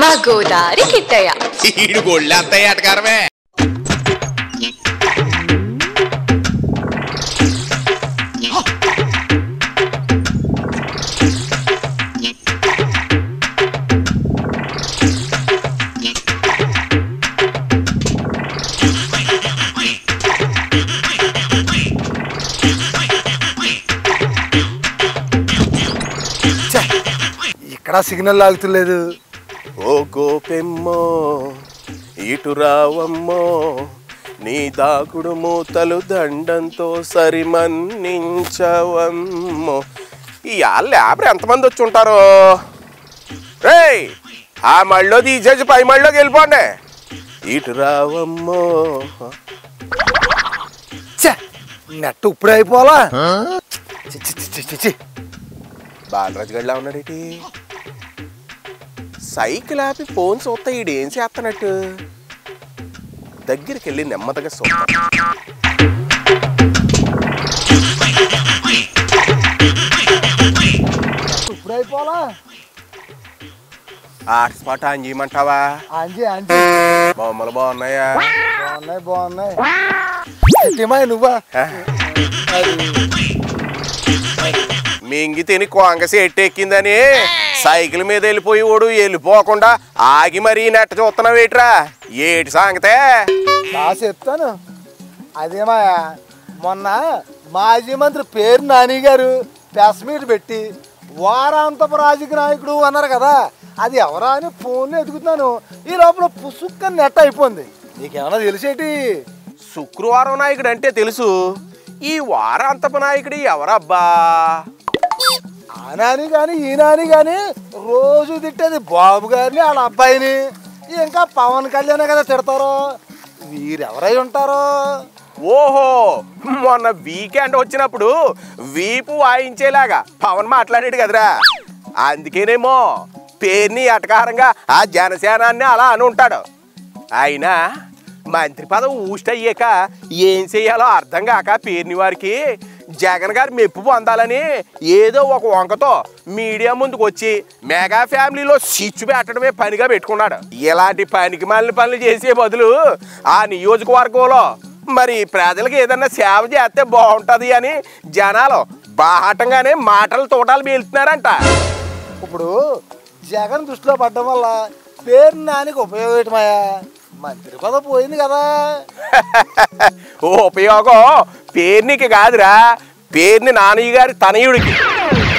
మా గోదారి కిట్టయ్య. ఈడు గొళ్ళంతా ఎటకారమే ఇక్కడ సిగ్నల్ లాగుతులేదు. ఓ గోపెమ్మో ఇటు రావమ్మో నీ దాగుడు మూతలు దండంతో సరిమన్నించవమ్మో. ఈ లేబర్ ఎంతమంది వచ్చి ఉంటారో? రేయ్ ఆ మళ్ళీ తీసేసి పై మళ్ళీకి వెళ్ళిపోండి. ఇటు రావమ్మో. నెట్ ఇప్పుడే అయిపోవాలా. బాలరాజు గడిలా ఉన్నాడేటి సైకిల్ ఆపి ఫోన్ చూస్తా ఈడేం చేస్తున్నట్టు దగ్గరికి వెళ్ళి నెమ్మదిగా చూస్తా ఇప్పుడే అయిపోవాలా హాట్స్పాట్ ఆన్ చేయమంటావా? అంజీ అంజీ బొమ్మలు బాగున్నాయా? బాగున్నాయి బాగున్నాయి. ఎట్టిమాయి నువ్వా? మింగి తిని కొంగసి ఎట్టెక్కిందని? సైకిల్ మీద వెళ్ళిపోయి ఓడు వెళ్ళిపోకుండా ఆగి మరీ నెట్ట చూస్తున్నావు ఏట్రా? ఏటి సాంగతే? బాగా చెప్తాను. అదేమాయా మొన్న మాజీ మంత్రి పేరు నాని గారు ప్రెస్ మీట్ పెట్టి వారాంతపు రాజకీయ నాయకుడు అన్నారు కదా అది ఎవరా అని ఫోన్లో ఎదుగుతున్నాను. ఈ లోపల పుసుక్క నెట్ అయిపోయింది. నీకేమన్నా తెలిసేటి? శుక్రవారం నాయకుడు అంటే తెలుసు. ఈ వారాంతపు నాయకుడు ఎవరబ్బా? నాని కానీ ఈ నాని కానీ రోజు తిట్టేది బాబు గారిని వాళ్ళ అబ్బాయిని. ఇంకా పవన్ కళ్యాణ్ కదా తిడతారు. వీరెవరై ఉంటారో? ఓహో మొన్న వీకెండ్ వచ్చినప్పుడు వీపు వాయించేలాగా పవన్ మాట్లాడాడు కదరా. అందుకేనేమో పేరుని ఎటకారంగా ఆ జనసేనాన్ని అలా అని ఉంటాడు. అయినా మంత్రి పదవి ఊస్ట్ అయ్యాక ఏం చేయాలో అర్థం కాక పేరుని వారికి జగన్ గారు మెప్పు పొందాలని ఏదో ఒక వంకతో మీడియా ముందుకు వచ్చి మెగా ఫ్యామిలీలో స్విచ్ పెట్టడమే పనిగా పెట్టుకున్నాడు. ఇలాంటి పనికి మళ్ళీ పనులు చేసే బదులు ఆ నియోజకవర్గంలో మరి ప్రజలకు ఏదన్నా సేవ చేస్తే బాగుంటుంది అని జనాలు బాహటంగానే మాటలు తోటాలు పేలుతున్నారంట ఇప్పుడు జగన్ దృష్టిలో పడ్డం వల్ల పేరు నానికి ఉపయోగమయ్యా మంత్రి పదవి పోయింది కదా. ఓ ఉపయోగం. పేర్నికి కాదురా. పేరుని నానయ్య గారి తనయుడికి.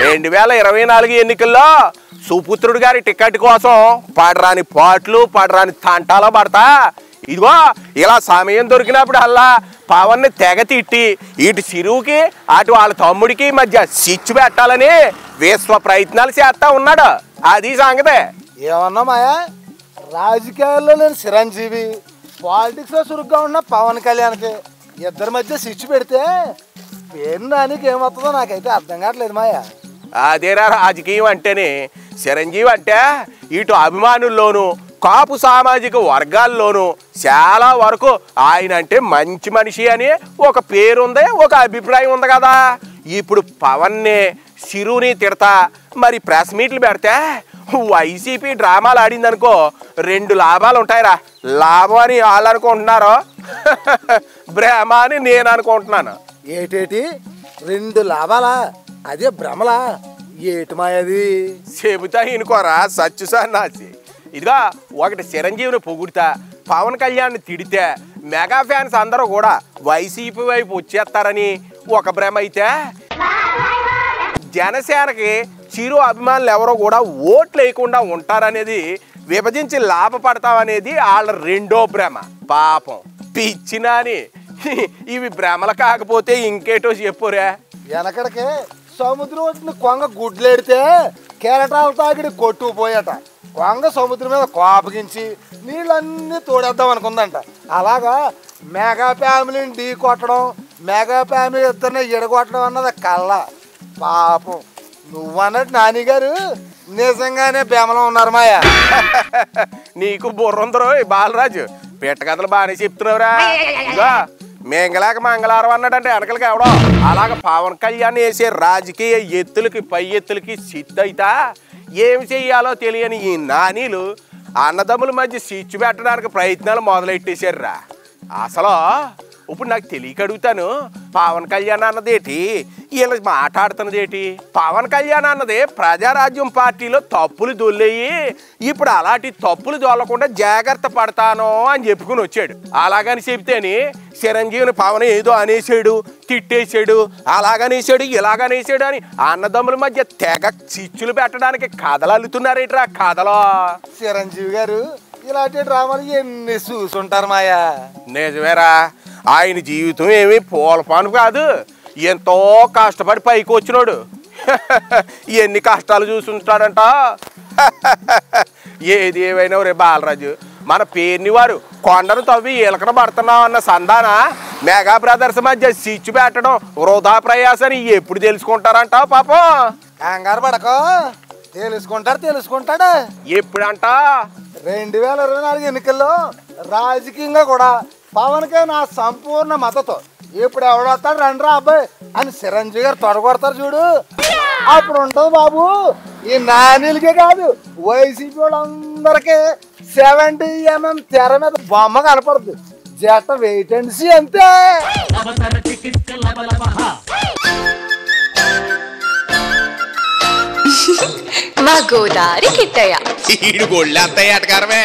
రెండు వేల ఇరవై నాలుగు ఎన్నికల్లో సుపుత్రుడు గారి టికెట్ కోసం పడరాని పాటలు పడరాని తంటాలో పడతా. ఇదిగో ఇలా సమయం దొరికినప్పుడు అల్లా పవన్ని తెగ తిట్టి ఇటు చిరువుకి అటు వాళ్ళ తమ్ముడికి మధ్య సిచ్చు పెట్టాలని విశ్వ ప్రయత్నాలు చేస్తా ఉన్నాడు. అది సంగతే. ఏమన్నా మాయా? రాజకీయాల్లో నేను చిరంజీవి పాలిటిక్స్లో చురుగ్గా ఉన్న పవన్ కళ్యాణ్కి ఇద్దరి మధ్య స్విచ్ పెడితే పేరు నానికి ఏమవుతుందో నాకైతే అర్థం కావట్లేదు మాయా. అదేరా రాజకీయం అంటేనే చిరంజీవి అంటే ఇటు అభిమానుల్లోనూ కాపు సామాజిక వర్గాల్లోనూ చాలా వరకు ఆయన అంటే మంచి మనిషి అని ఒక పేరుంది ఒక అభిప్రాయం ఉంది కదా. ఇప్పుడు పవన్నే సిరుని తిడతా. మరి ప్రెస్ మీట్లు పెడితే వైసీపీ డ్రామాలు ఆడిందనుకో రెండు లాభాలు ఉంటాయిరా లాభం అని వాళ్ళు అనుకుంటున్నారు? భ్రమ అని నేను అనుకుంటున్నాను. ఏటేటి? రెండు లాభాలా? అదే భ్రమలా? ఏటి మాయది చెబుతా ఇనుకోరా సచ్చు సన్నాసి ఇదిగా ఒకటి చిరంజీవిని పొగుడుతా పవన్ కళ్యాణ్ని తిడితే మెగా ఫ్యాన్స్ అందరూ కూడా వైసీపీ వైపు వచ్చేస్తారని ఒక భ్రమ అయితే జనసేనకి చిరు అభిమానులు ఎవరో కూడా ఓట్లు వేయకుండా ఉంటారనేది విభజించి లాభపడతామనేది వాళ్ళ రెండో భ్రమ. పాపం. పిచ్చినాని ఇవి భ్రమలు కాకపోతే ఇంకేటో చెప్పురా. వెనకడికి సముద్రం వచ్చిన కొంగ గుడ్లేడితే కెరటాల తాగిడి కొట్టుకుపోయట. కొంగ సముద్రం మీద కోపగించి నీళ్ళన్నీ తోడేద్దాం అనుకుందంట. అలాగా మెగా ఫ్యామిలీని ఢీ కొట్టడం మెగా ఫ్యామిలీ ఇద్దరిని ఎడగొట్టడం అన్నది కళ్ళ. పాపం. నువ్వన్నట్టు నాని గారు నిజంగానే బేమలో ఉన్నారు మాయ. నీకు బుర్రందరో బాలరాజు. పిట్ట కథలు బాగానే చెప్తున్నావురా. మేంగలాక మంగళవారం అన్నాడంటే వెనకలకి ఎవడో అలాగ పవన్ కళ్యాణ్ వేసే రాజకీయ ఎత్తులకి పై ఎత్తులకి సిద్ధైతా ఏమి చెయ్యాలో తెలియని ఈ నానీలు అన్నదమ్ముల మధ్య స్విచ్ పెట్టడానికి ప్రయత్నాలు మొదలెట్టేశారురా అసలు ఇప్పుడు నాకు తెలియక అడుగుతాను. పవన్ కళ్యాణ్ అన్నదేటి? వీళ్ళ మాట్లాడుతున్నదేటి? పవన్ కళ్యాణ్ అన్నది ప్రజారాజ్యం పార్టీలో తప్పులు దొల్లేయి. ఇప్పుడు అలాంటి తప్పులు దొల్లకుండా జాగ్రత్త పడతాను అని చెప్పుకుని వచ్చాడు. అలాగని చెప్తేని చిరంజీవిని పవన్ ఏదో అనేసాడు తిట్టేసాడు అలాగనేసాడు ఇలాగనేసాడు అని అన్నదమ్ముల మధ్య తెగ చిచ్చులు పెట్టడానికి కథలు అల్లుతున్నారేట్రా కథలో. చిరంజీవి గారు ఇలాంటి డ్రామాలు ఎన్ని చూసుంటారు మాయా? నిజమేరా. ఆయన జీవితం ఏమీ పూలపాను కాదు. ఎంతో కష్టపడి పైకి వచ్చినాడు. ఎన్ని కష్టాలు చూసుంటాడంట. ఏది ఏమైనా రే బాలరాజు మన పేరుని వారు కొండను తవ్వి ఈలకన పడుతున్నాం అన్న సంధాన? మెగా బ్రదర్స్ మధ్య స్విచ్ పెట్టడం వృధా ప్రయాసని ఎప్పుడు తెలుసుకుంటారంట పాపం. కంగారు పడకో. తెలుసుకుంటాడు తెలుసుకుంటాడు. ఎప్పుడంట? రెండు వేల ఇరవై నాలుగు ఎన్నికల్లో రాజకీయంగా కూడా పవన్కే నా సంపూర్ణ మద్దతు. ఇప్పుడు ఎవడొస్తాడు రండిరా అబ్బాయి. అని చిరంజీవి గారు తొడగొడతారు చూడు. అప్పుడు ఉంటుంది బాబు. ఈ నానీలకే కాదు వైసీపీ వాళ్ళందరికీ సెవెంటీ ఎంఎం తెర మీద బొమ్మ కనపడుతుంది జత వెయిట్ అండ్ సీ అంతే. మా గోదారి కిట్టయ్య ఈడు ఎటకారమే